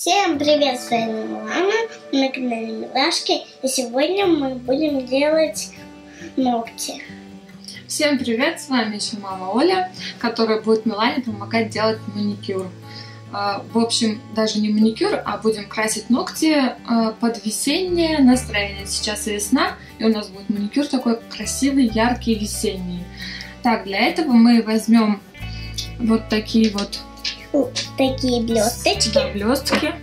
Всем привет, с вами Милана на канале Милашки, и сегодня мы будем делать ногти. Всем привет, с вами еще мама Оля, которая будет Милане помогать делать маникюр. А, в общем, даже не маникюр, а будем красить ногти а, под весеннее настроение. Сейчас весна, и у нас будет маникюр такой красивый, яркий, весенний. Так, для этого мы возьмем вот такие вот такие блесточки. Блестки.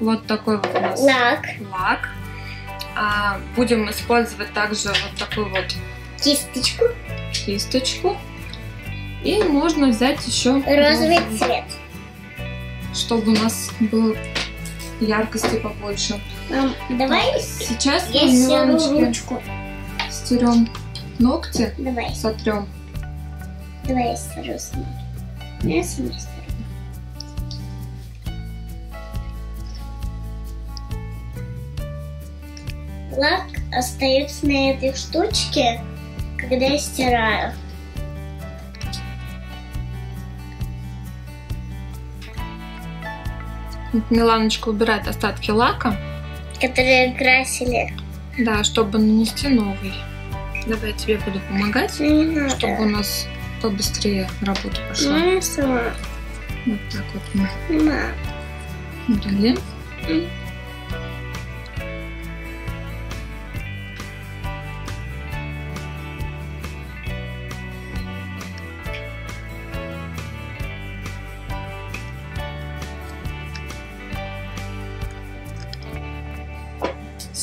Вот такой вот у нас лак. лак. А, будем использовать также вот такую вот кисточку. Кисточку. И можно взять еще розовый цвет, чтобы у нас был яркости побольше. Мам, давай сейчас я мы ручку. стерем ногти, Давай. сотрем. Давай я стеру. Я стеру. Лак остается на этой штучке, когда я стираю. Миланочка убирает остатки лака, Которые красили. да, чтобы нанести новый. Давай я тебе буду помогать, Ну, чтобы у нас побыстрее работа пошла. Ну, я сама. Вот так вот мы Мама. убрали.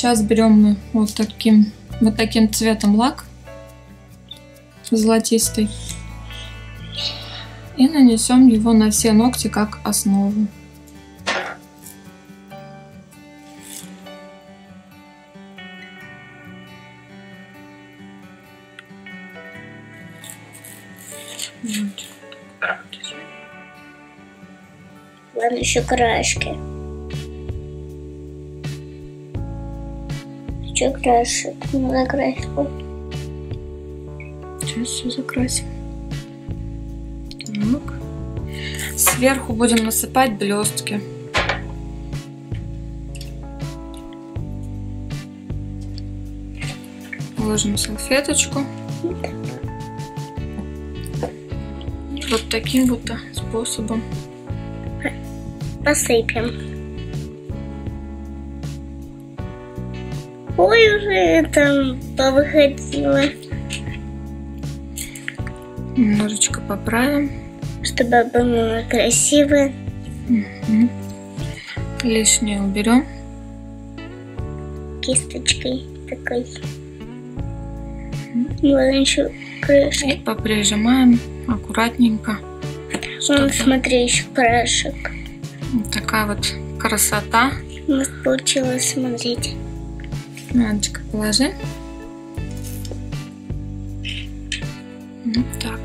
Сейчас берем мы вот таким, вот таким цветом лак золотистый и нанесем его на все ногти как основу. Ладно, еще краешки. Еще. Надо краешку. Сейчас все закрасим. Так. Сверху будем насыпать блестки. Положим салфеточку. Вот таким вот способом. Посыпем. Ой, уже там повыходило. Немножечко поправим. Чтобы было красиво. Мгм. Лишнее уберем. Кисточкой такой. Ладно, еще краешки. И поприжимаем аккуратненько. Вон, смотри, еще краешек. Вот такая вот красота. У нас получилось смотреть. Надочка, положи. Вот так.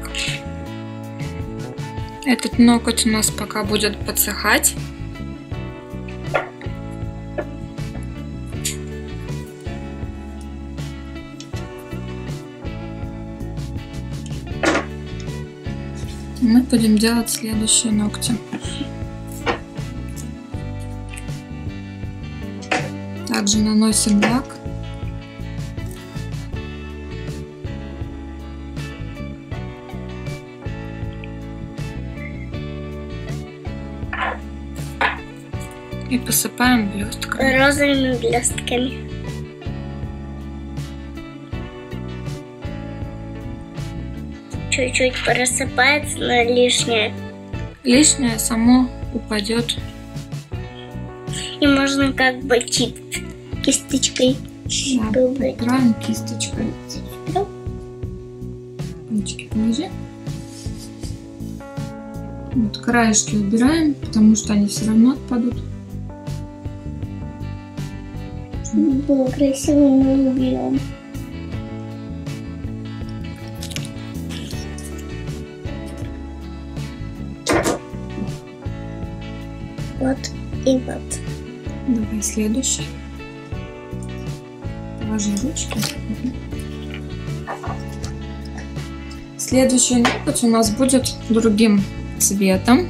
Этот ноготь у нас пока будет подсыхать. Мы будем делать следующие ногти. Также наносим лак. И посыпаем блестками. Розовыми блестками. Чуть-чуть просыпается, но лишнее. Лишнее само упадет. И можно как бы чип кисточкой Да, убираем кисточкой. Ручки положи. Вот краешки убираем, потому что они все равно отпадут. Было красиво, мы уберем. Вот и вот. Давай следующий. Положи ручки. Следующий ноготь у нас будет другим цветом.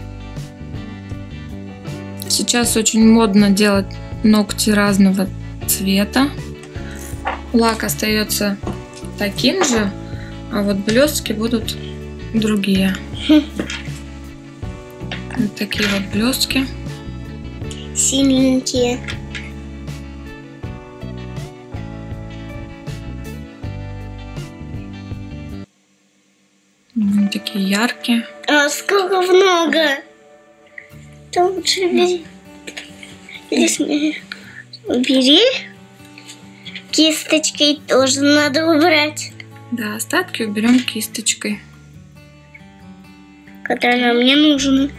Сейчас очень модно делать ногти разного цвета. Лак остается таким же, а вот блестки будут другие. Вот такие вот блестки. Синенькие. М, Такие яркие. А сколько много? Там лучше бери. Здесь мне- Бери. Кисточкой тоже надо убрать, Да, остатки уберем кисточкой. которые нам не нужны.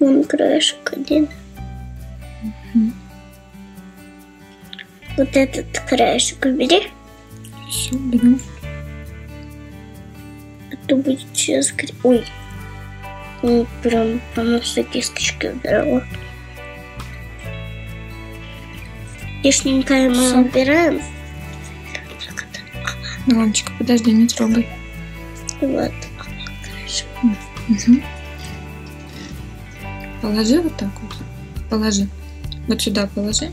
Вон краешек один. Вот этот краешек убери, Все, уберем. а то будет сейчас... Ой. Прям она все кисточкой убирала. Лишненькое мы Всё. убираем. Миланчика, подожди, не трогай. Вот. Мгм. Положи вот так вот. Положи. Вот сюда положи.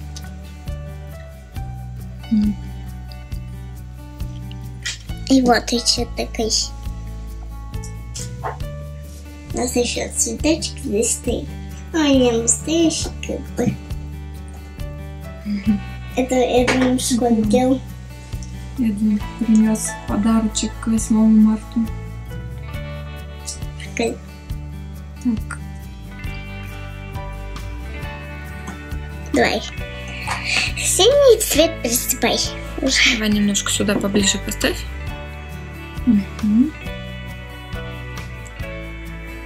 И вот еще такой. У нас еще цветочек здесь стоит. А настоящий как бы. Это, это муж школе делал. Эдвин принес подарочек к 8 марта. Такой. Так, Давай. Синий цвет присыпай. Уже. давай немножко сюда поближе поставь. Мгм.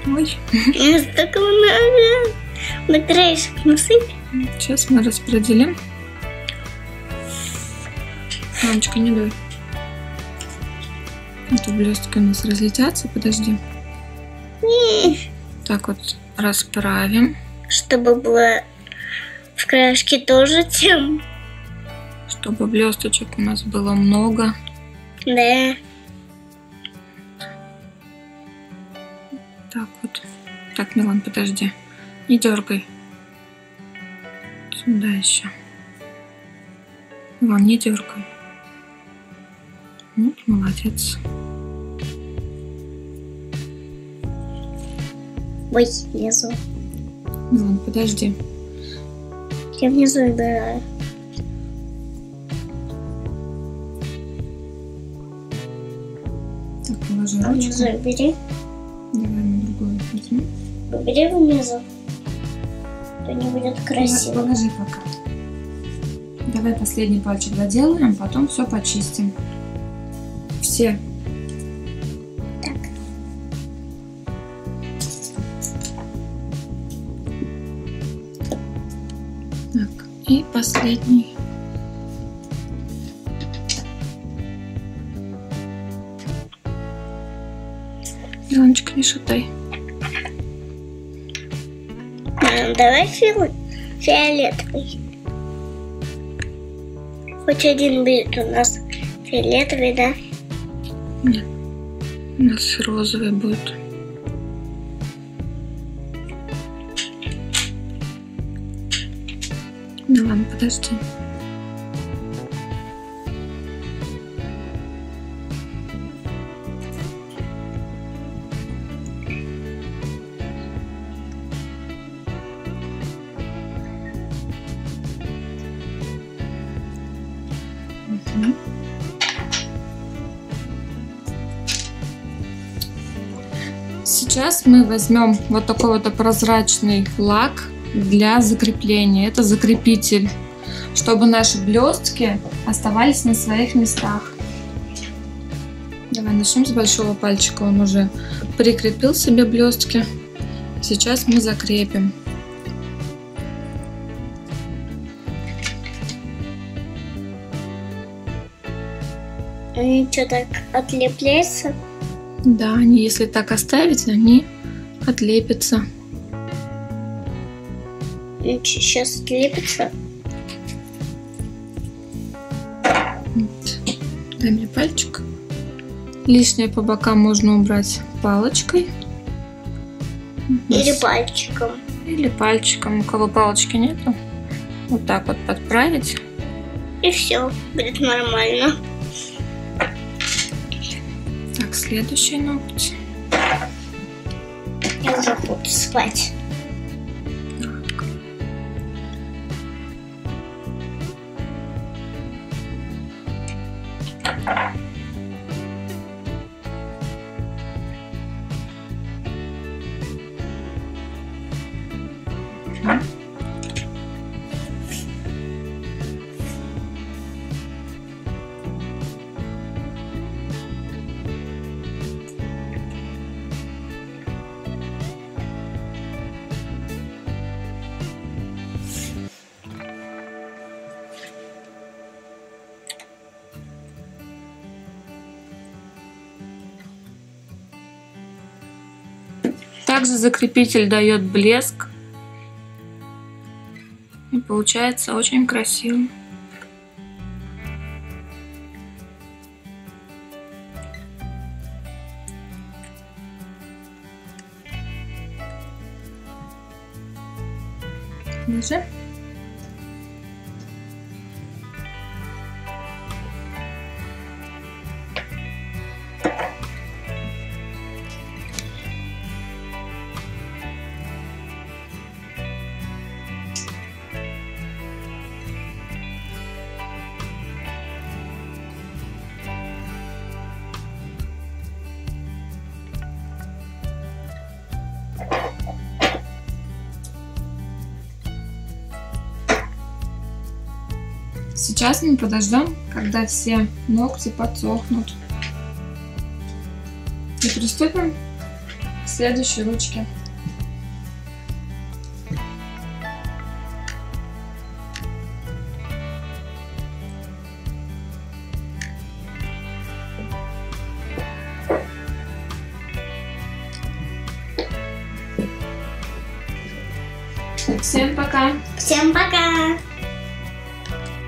Ой, Ну, столько много. На краешек насыпь. сейчас мы распределим. Мамочка, не дуй. Это блестки у нас разлетятся, подожди. Так вот расправим, Чтобы было в краешке тоже тем. чтобы блесточек у нас было много. Да. Так вот. Так, Милан, подожди. Не дергай. Сюда еще. Милан, не дергай. Вот, молодец. Ой, внизу. Милан, подожди. Я внизу убираю. Так, положи А внизу убери. Давай мы другую возьмем. Убери внизу. То не будет красиво. Положи пока. Давай последний пальчик доделаем, потом все почистим. Все. Так. Так, и последний. Миланочка, не шатай. Мам, давай фи- фиолетовый. Хоть один будет у нас фиолетовый, да? Нет. У нас розовый будет. Ну ладно, подожди. Сейчас мы возьмем вот такой вот прозрачный лак для закрепления. Это закрепитель, чтобы наши блестки оставались на своих местах. Давай начнем с большого пальчика. Он уже прикрепил себе блестки. Сейчас мы закрепим. Они что так отлепляются? Да, они, если так оставить, они отлепятся. Сейчас отлепятся. Вот. Дай мне пальчик. Лишнее по бокам можно убрать палочкой. Или пальчиком. Или пальчиком, у кого палочки нету. Вот так вот подправить. И все, будет нормально. Следующий ноготь. Я уже хочу спать. Также закрепитель дает блеск. И получается очень красиво. Ниже. Сейчас мы подождем, когда все ногти подсохнут. И приступим к следующей ручке.